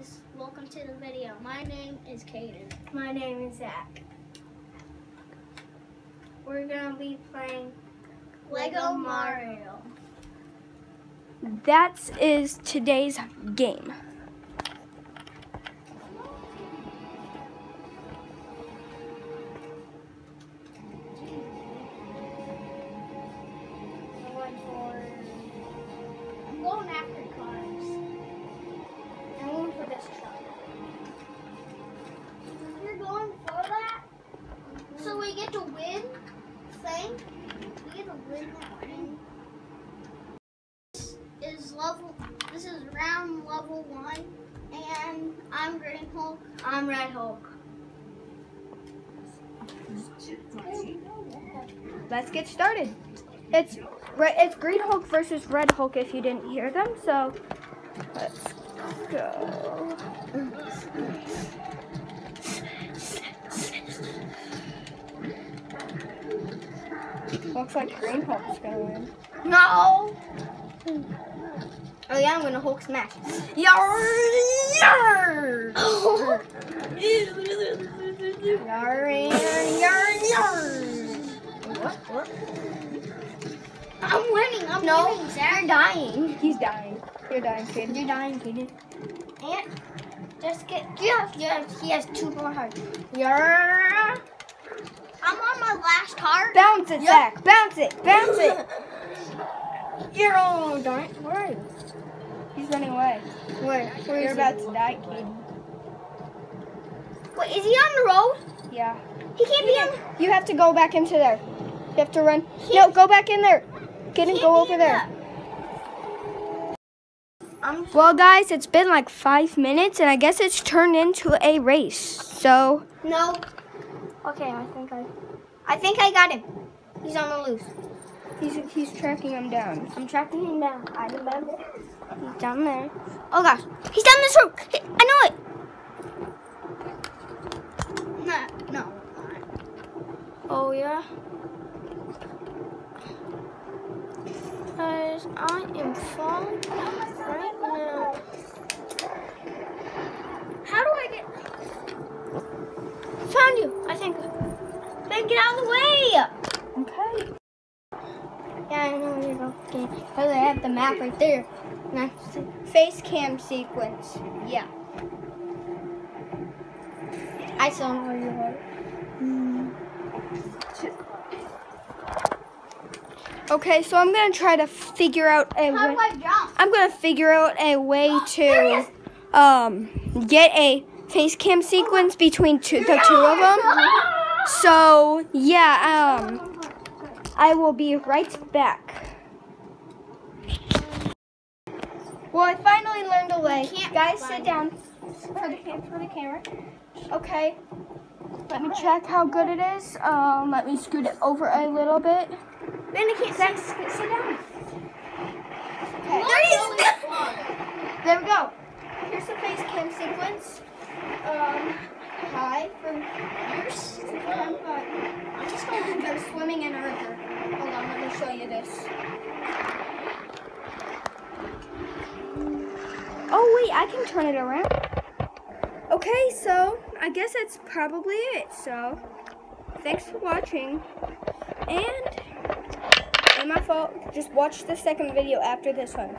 guys, welcome to the video. My name is Caden. My name is Zach. We're gonna be playing Lego Marvel. That is today's game. This is level. This is round level one, and I'm Green Hulk. I'm Red Hulk. Let's get started. It's it's Green Hulk versus Red Hulk if you didn't hear them. So let's go. Looks like Green Hulk's gonna win. No! Oh yeah, I'm gonna Hulk smash. Yar! Yar! Yar! Yar! Yar! What? What? I'm winning. I'm No, winning, Zach. you're dying. He's dying. You're dying, kid. You're dying, Kaden. And just get. Yeah, yeah. He has two more hearts. Yar! I'm last heart. Bounce it, Yep. Zach. Bounce it. Bounce it. You're all darn. Where are you? He's running away. Where? Where You're about he? to die, kid. Wait, is he on the road? Yeah. He can't be on. You have to go back into there. You have to run. No, go back in there. Get and can't go over there. I'm. Well, guys, it's been like five minutes, and I guess it's turned into a race. So, No. Okay, I think I. I think I got him. He's on the loose. he's he's tracking him down. I'm tracking him down. I remember. He's down there. Oh gosh, he's down this road. I know it. No, no. Oh yeah. Guys, I am falling right now. How do I get? Found you, I think. Then get out of the way. Okay. Yeah, I know where you're going. Okay, because I have the map right there. Nice. Face cam sequence. Yeah. I still know where you are. Okay, so I'm gonna try to figure out a How way. do I jump? I'm gonna figure out a way to um get a face cam sequence between two, the two of them. So yeah, um, I will be right back. Well, I finally learned a way. Guys, sit down for the for the camera. Okay. Let me check how good it is. Um, let me scoot it over a little bit. Then I can't Zach, sit sit down. Okay. There. There we go. Here's the face cam sequence. Um, hi from I'm just going to go swimming in a river. Hold on, let me show you this. Oh wait, I can turn it around. Okay, so I guess that's probably it. So, thanks for watching, and ain't my fault. Just watch the second video after this one.